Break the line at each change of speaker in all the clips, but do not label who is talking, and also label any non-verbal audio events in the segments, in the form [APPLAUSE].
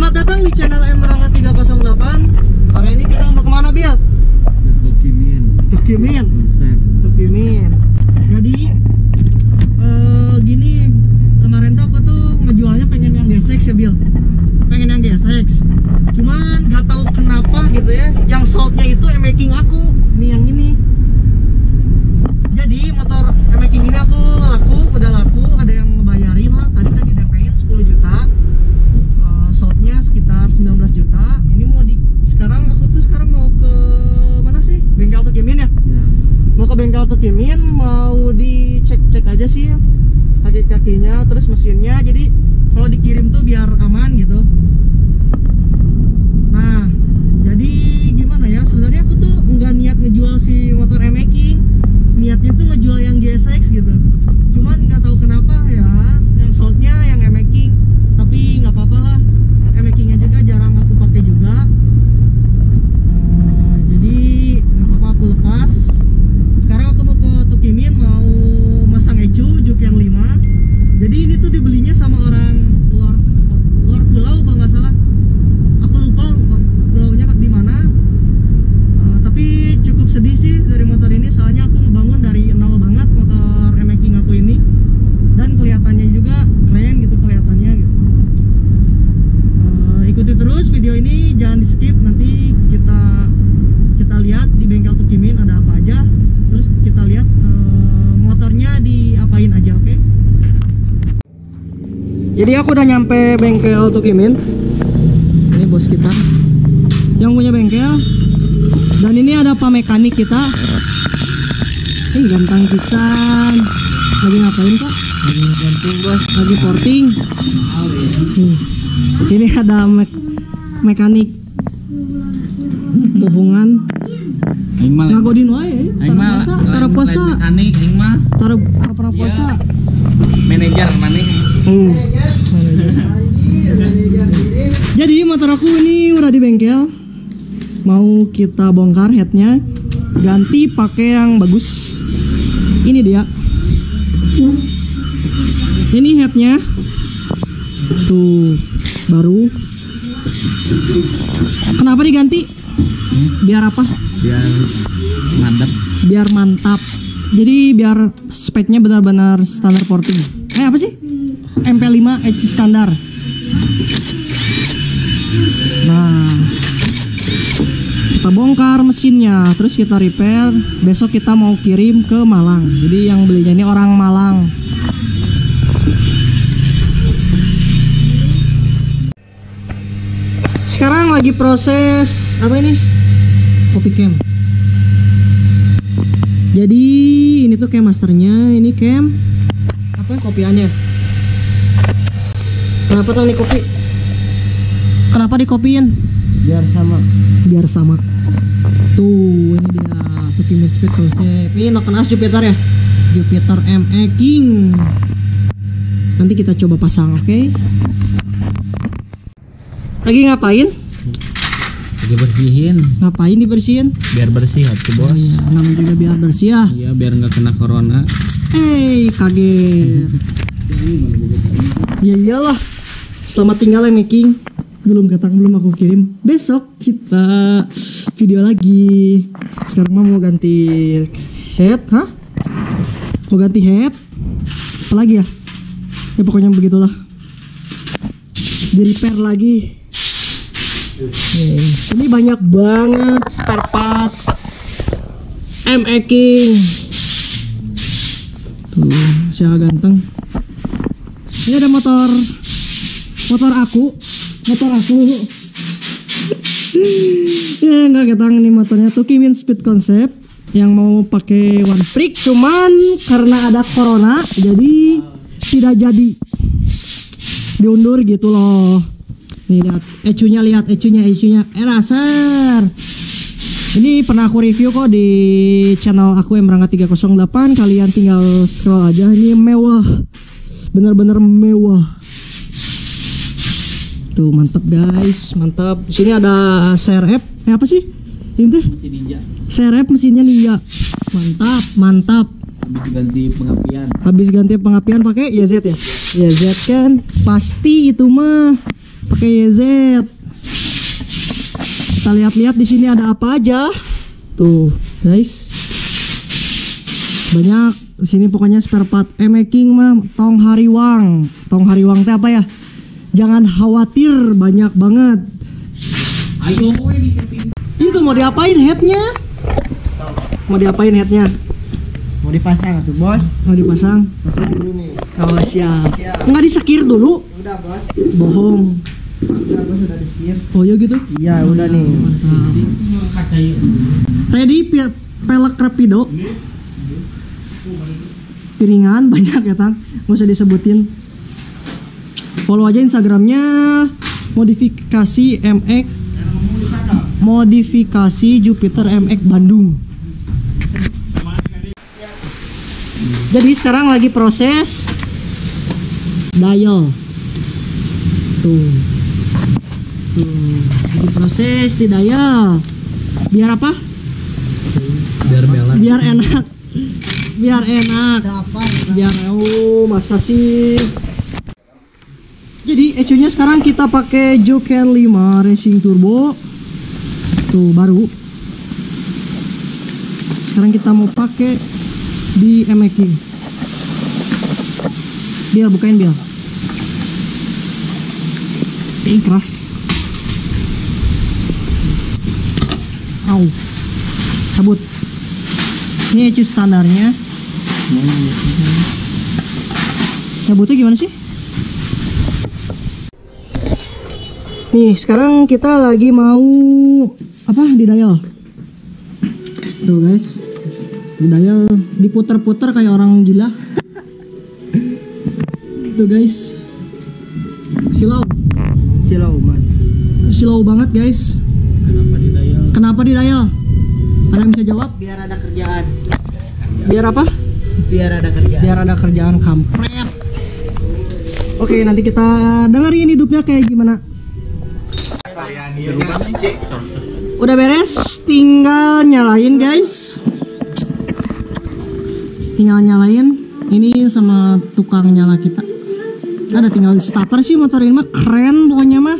Selamat datang di channel Emeranga 308 Hari ini kita mau ke mana Bil?
Tukimin
Tukimin
konsep.
Tukimin Jadi eh, Gini Kemarin tuh aku tuh ngejualnya pengen yang GSX ya Bil. Pengen yang GSX Cuman gak tahu kenapa gitu ya Yang soldnya itu making aku. Nih yang ini Jadi motor making ini aku laku Udah laku Ada yang ngebayarin lah Tadi udah di DP-in 10 juta Eh, soldnya sekitar 19 juta ini mau di sekarang aku tuh sekarang mau ke mana sih bengkel Tukimin ya
ya
mau ke bengkel Tukimin mau dicek-cek aja sih kaki-kakinya terus mesinnya jadi kalau dikirim tuh biar aman gitu nah jadi gimana ya sebenarnya aku tuh nggak niat ngejual si motor e-making niatnya tuh ngejual yang GSX gitu cuman nggak tahu kenapa ya yang soldnya yang e-making tapi nggak apa-apa lah e-makingnya juga jarang aku pakai juga Eh, jadi nggak apa-apa aku lepas sekarang aku mau ke Tukimin mau masang ecu juk yang 5 jadi ini tuh dibelinya sama orang luar luar pulau kalau nggak salah aku lupa pulaunya di mana Eh, tapi cukup sedih sih dari motor ini soalnya aku ngebangun dari nol banget motor e-making aku ini dan kelihatannya juga keren gitu kelihatannya gitu Eh, ikuti terus video ini jangan di skip nanti kita kita lihat di bengkel Tukimin ada apa aja. Terus kita lihat eh, motornya diapain aja oke? Jadi aku udah nyampe bengkel Tukimin ini bos kita yang punya bengkel. Dan ini ada pak mekanik kita? Ini ganteng pisan. Lagi ngapain pak?
Lagi gantung bos.
Lagi porting. Nih, ini ada mek- mekanik. Bohongan.
Aing mah
ngagodin wae.
Aing mah
taruh puasa.
mekanik aing mah
puasa.
Manajer mana?
Hmm. jadi motor aku ini udah di bengkel. Mau kita bongkar headnya. Ganti pakai yang bagus. Ini dia. Ini headnya. Tuh baru kenapa diganti? Biar apa?
Biar ngadep
biar mantap. Jadi biar speknya benar-benar standar porting. Eh apa sih? MP5 H standar. Nah. Kita bongkar mesinnya terus kita repair. Besok kita mau kirim ke Malang. Jadi yang belinya ini orang Malang sekarang lagi proses apa ini? Copy cam jadi ini tuh cam masternya ini cam apa kopiannya? Kenapa tuh ini kopi? Kenapa dikopiin?
Biar sama.
Biar sama. Tuh ini dia. Document speed konsep. Ini noken as Jupiter ya? Jupiter ME King. Nanti kita coba pasang oke lagi ngapain
lagi bersihin
ngapain dibersihin
biar bersih hati bos
iya namanya juga biar bersih ya
iya biar nggak kena corona
Hei, kaget. ya iyalah. Selamat tinggal ya making. Belum datang, belum aku kirim. Besok kita video lagi. Sekarang mah mau ganti head, hah? Mau ganti head? Apa lagi ya? Ya pokoknya begitulah. Di repair lagi. Ini banyak banget spare part. ME King. Tuh, siapa ganteng. Ini ada motor motor aku, motor aku. [LAUGHS] ya enggak ketang ini motornya tuh Kimin Speed Concept yang mau pakai one freak cuman karena ada corona jadi tidak jadi diundur gitu loh nih lihat ecunya lihat ecunya ecunya. Eh raser. Ini pernah aku review kok di channel aku Emrangga 308 kalian tinggal scroll aja. Ini mewah. Bener-bener mewah. Tuh mantap guys. Mantap sini ada serep eh, apa sih? Ini teh
mesin ninja
serep mesinnya nih ya mantap mantap.
Habis ganti pengapian.
Habis ganti pengapian pakai YZ ya? YZ kan? Pasti itu mah pakai YZ. Kita lihat-lihat di sini ada apa aja. Tuh, guys. Banyak di sini pokoknya spare part e-making mah tong hariwang. Tong hariwang teh apa ya? Jangan khawatir, banyak banget.
Ayo.
Itu mau diapain headnya? Mau diapain headnya?
Mau dipasang tuh bos?
Mau dipasang?
Pasang dulu nih.
Oh siap.
Siap.
Nggak disekir dulu?
Udah bos.
Bohong.
Udah bos udah di setir.
Oh ya gitu?
Iya udah nih.
Ready pelek rapido. Piringan [LAUGHS] banyak ya tang, nggak usah disebutin. Follow aja Instagramnya modifikasi MX modifikasi Jupiter MX Bandung. Jadi sekarang lagi proses dial. Tuh. Tuh, lagi proses di dial. Biar apa?
Biar belan.
biar enak. Biar enak. Biar oh masa sih? Jadi ecunya sekarang kita pakai Joken 5 Racing Turbo. Tuh baru. Sekarang kita mau pakai di M-Making Bill bukain Bill. Ih, keras Au. Cabut. Ini ecu standarnya. Cabutnya gimana sih? Nih sekarang kita lagi mau apa di dial tuh guys. Di dial diputer-puter kayak orang gila. Tuh guys. Silau.
Silau man.
silau banget guys.
Kenapa?
Kenapa di dial ada yang bisa jawab?
Biar ada kerjaan.
biar apa?
Biar ada kerjaan.
biar ada kerjaan kampret oke nanti kita dengerin hidupnya kayak gimana. Udah beres tinggal nyalain guys. Tinggal nyalain. Ini sama tukang nyala kita. Ada tinggal starter sih motor ini mah. Keren pokoknya mah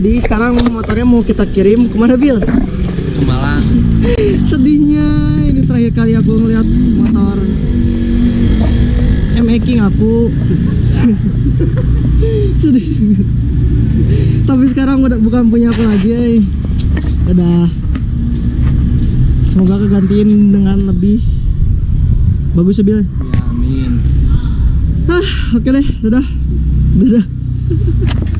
Jadi sekarang motornya mau kita kirim ke mana Bil?
Ke Malang. [LAUGHS]
Sedihnya ini terakhir kali aku ngeliat motor M-Making aku [LAUGHS] Sedih Tapi sekarang udah bukan punya aku lagi eh. Udah Semoga kegantiin dengan lebih Bagus ya Bil
Ya amin.
Ah, oke deh, dadah. Dadah. Dadah. [LAUGHS]